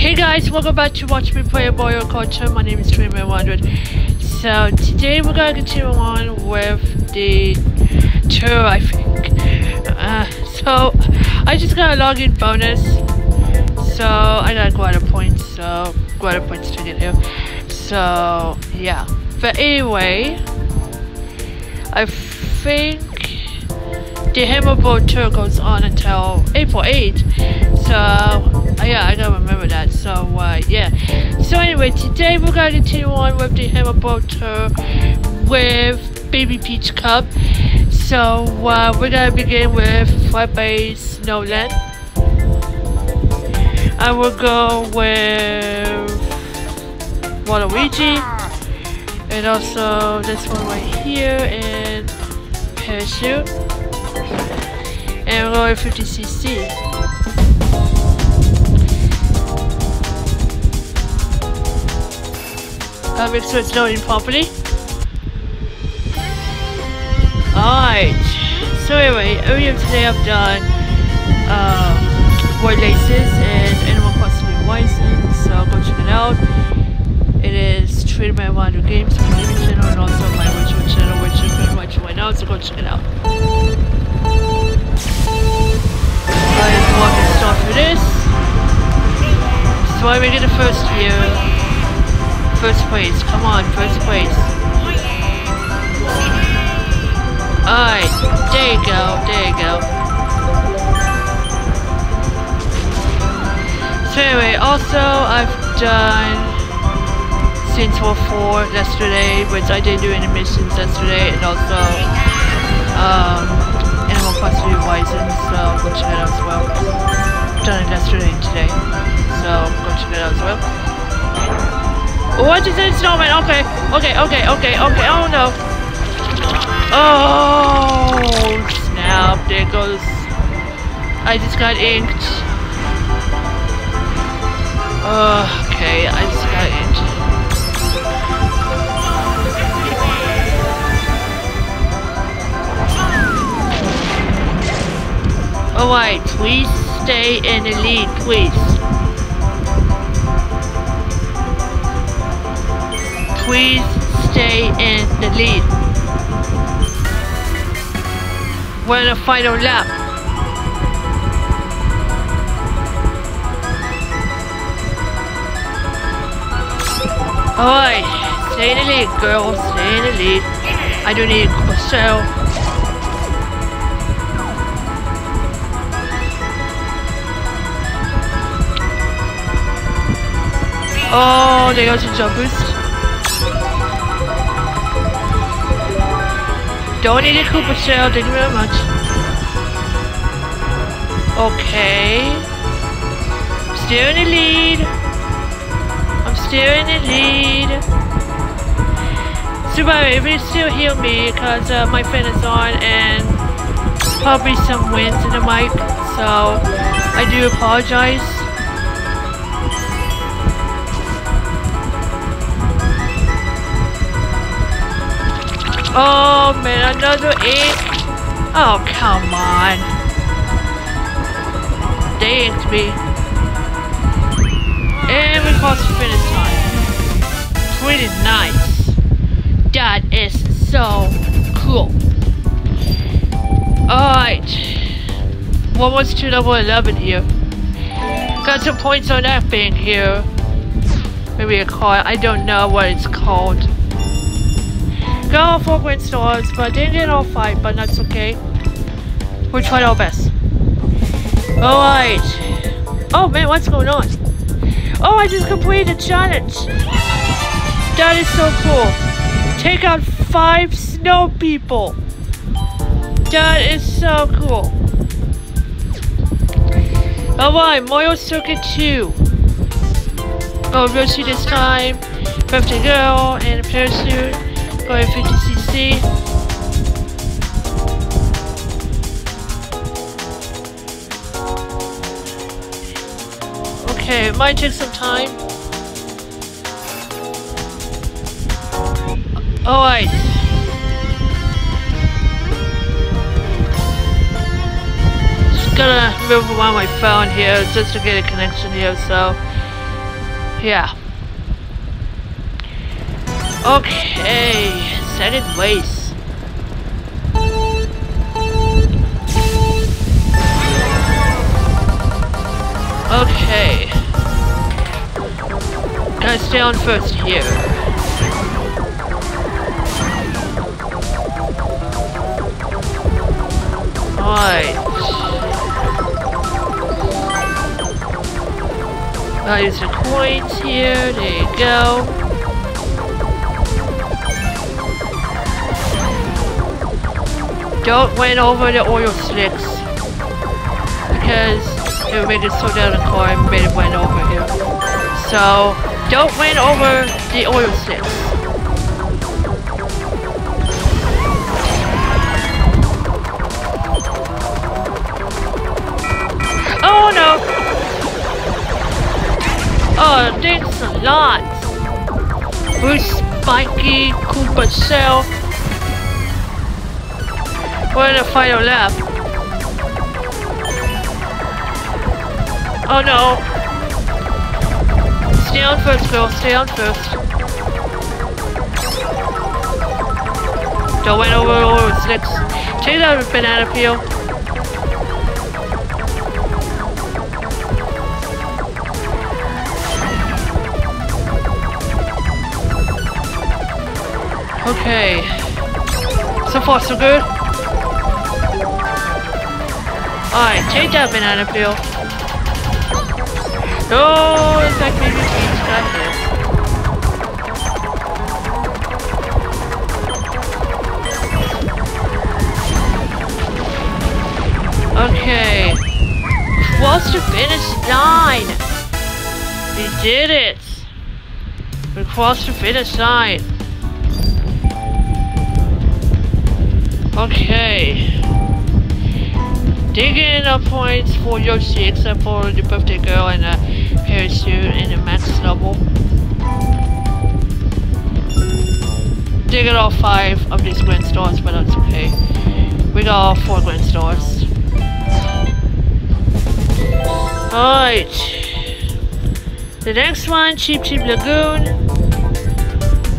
Hey guys, welcome back to Watch Me Play Mario Kart Tour. My name is Dreamer100. So today we're gonna continue on with the tour, I think. Uh, so I just got a login bonus. So I got quite a points, so quite a points to get here. So yeah. But anyway, I think the Hammer Bro tour goes on until April 8th. So, uh, yeah, I gotta remember that. So, uh, yeah. So, anyway, today we're gonna continue on with the Hammer Bro tour with Baby Peach Cup. So, uh, we're gonna begin with Frappe Snowland. I will go with Waluigi. And also this one right here and Parachute and lower 50cc. That makes sure it's loading properly. Alright, so anyway, earlier today I've done um, White Laces and Animal Crossing License, so go check it out. It is Trader My Wonder Games, my gaming channel, and also my original channel, which you can watch right now, so go check it out. For this. So I make it the first year. First place. Come on, first place. Alright, there you go, there you go. So anyway, also I've done Saints Row 4 yesterday, which I did do any missions yesterday, and also um, Animal Crossing Horizons, so go check it out as well done it yesterday and today. So go check it out as well. What is it, snowman? Okay, okay, okay, okay, okay. Oh no. Oh snap! There goes. I just got inked. okay, I just Alright, please stay in the lead, please. Please stay in the lead. We're in the final lap. Alright, stay in the lead, girls. Stay in the lead. I don't need a Oh, they got a jump boost. Don't need a Koopa shell, thank you very much. Okay. Still in the lead. I'm still in the lead. Super, if you still hear me, because uh, my fan is on and probably some winds in the mic, so I do apologize. Oh man, another eight. Oh, come on. Inked me. And we crossed the finish line. Pretty nice. That is so cool. Alright. What was to level 11 here? Got some points on that thing here. Maybe a car. I don't know what it's called. Got all four green stars, but didn't get all five, but that's okay. We tried our best. Alright. Oh man, what's going on? Oh, I just completed a challenge. That is so cool. Take out five snow people. That is so cool. Alright, Mario Circuit 2. Oh, Yoshi this time. Birthday girl and a parachute. 50cc. Okay, it might take some time. Alright. Just gonna move around my phone here just to get a connection here, so Yeah. Okay, set in place. Okay. Gotta stay on first here. Alright. I'll use the coins here. There you go. Don't win over the oil slicks. Because it will make it slow down the car and made it went over here. So, don't win over the oil slicks. Oh no! Oh, thanks a lot! Bruce Spiky Koopa Shell. We're in the final lap. Oh no! Stay on first, girl. Stay on first. Don't went over over six. Take that banana peel. Okay. So far, so good. Alright, take that banana peel. No, in fact, oh, maybe change that here. Okay. What's to finish nine. We did it. We crossed the finish line. Okay. Digging up points for Yoshi except for the birthday girl and uh, a parachute and a max level. Digging all five of these grand stars, but that's okay. We got all four grand stars. Alright. The next one, Cheep Cheep Lagoon.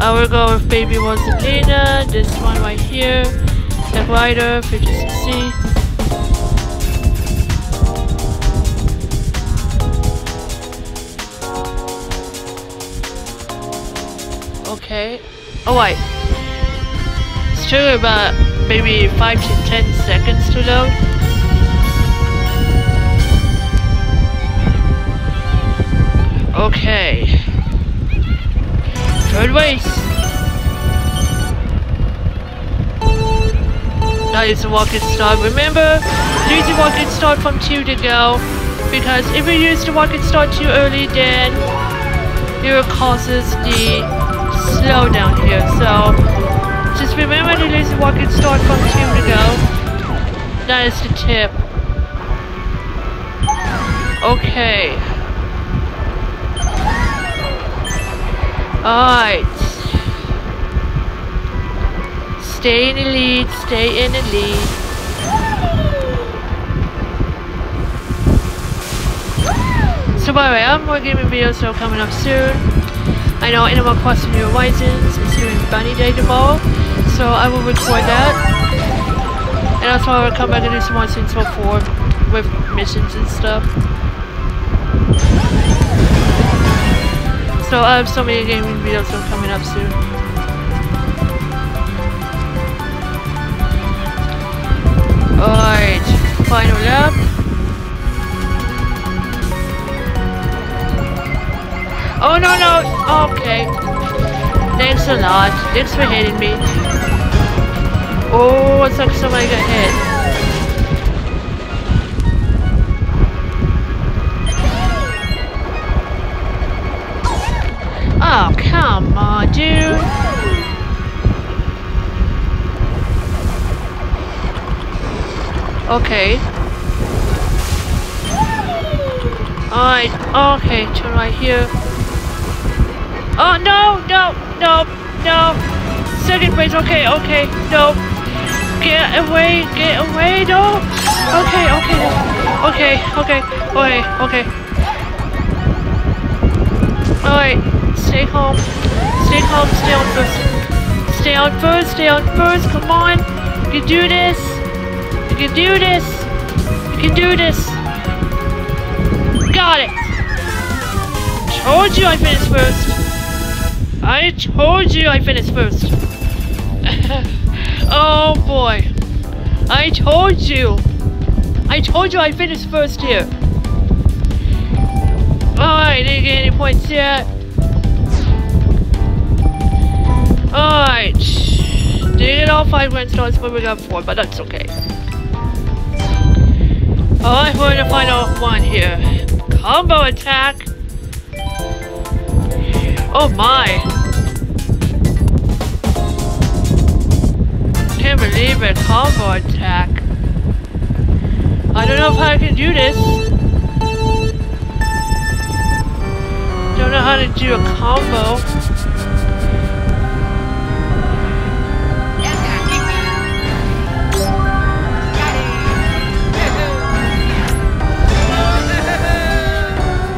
I will go with Baby Rosalina. This one right here. The Rider, 50cc. Okay. Oh wait. It's took about maybe 5 to 10 seconds to load. Okay. Third race. That is a rocket start. Remember, use the rocket start from 2 to go. Because if you use the rocket start too early, then it causes the slowdown here. So, just remember the rocket start from 2 to go. That is the tip. Okay. Alright. Stay in the lead, stay in the lead. So by the way, I'm more gaming videos so coming up soon. I know Animal Crossing New Horizons is doing Bunny Day tomorrow, so I will record that. And also I will come back and do some more scenes before with missions and stuff. So I have so many gaming videos coming up soon. Alright, final lap. Oh no no, okay. Thanks a lot. Thanks for hitting me. Oh, it's like somebody got hit. Oh, come on, dude. Okay. Alright, okay, turn right here. Oh, no, no, no, no. Second place, okay, okay, no. Get away, get away, no. Okay, okay, okay, okay, okay, okay. stay home. Stay home, stay on first. Stay on first, stay on first, come on. You can do this. You can do this. You can do this. Got it. Told you I finished first. I told you I finished first. oh boy. I told you. I told you I finished first here. Oh, Alright, didn't get any points yet. Alright. Didn't get all five grand stars, but we got four, but that's okay. Oh, Alright, we're in the final one here. Combo attack. Oh my. Can't believe it, combo attack. I don't know if I can do this. Don't know how to do a combo.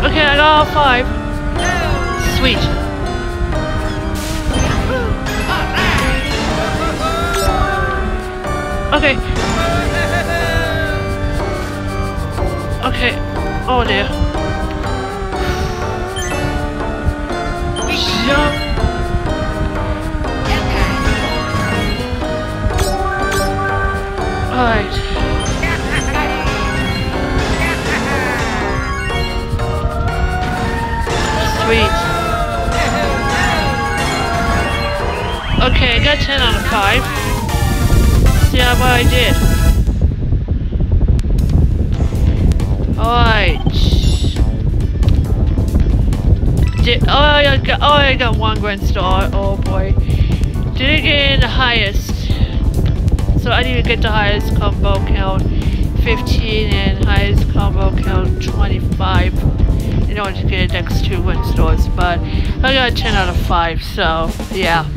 Okay, I got all five. Sweet. Okay. Okay. Oh dear. Jump. Alright. Sweet. Okay, I got 10 out of 5. See how I did. Alright. Oh, I got, oh, I got one grand star. Oh boy. Didn't get in the highest. So I to get the highest combo count 15 and highest combo count 25 in order to get the next two win stores, but I got a 10 out of 5, so yeah.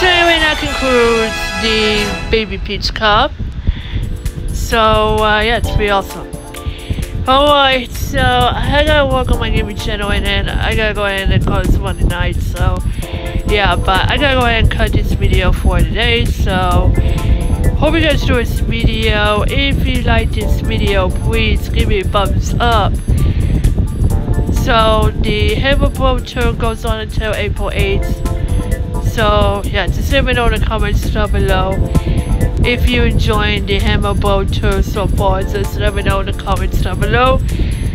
So anyway, that concludes the Baby Peach Cup. So uh, yeah, it's pretty awesome. Alright, so I gotta work on my gaming channel and then I gotta go ahead and call this Monday night, so yeah, but I gotta go ahead and cut this video for today, so hope you guys enjoyed this video. If you like this video, please give me a thumbs up. So the Hammer Bro tour goes on until April 8th. So yeah, just let me know in the comments down below if you enjoyed the Hammer Bro tour so far. Just let me know in the comments down below.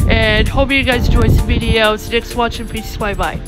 And hope you guys enjoyed this video. You next watching. Peace. Bye bye.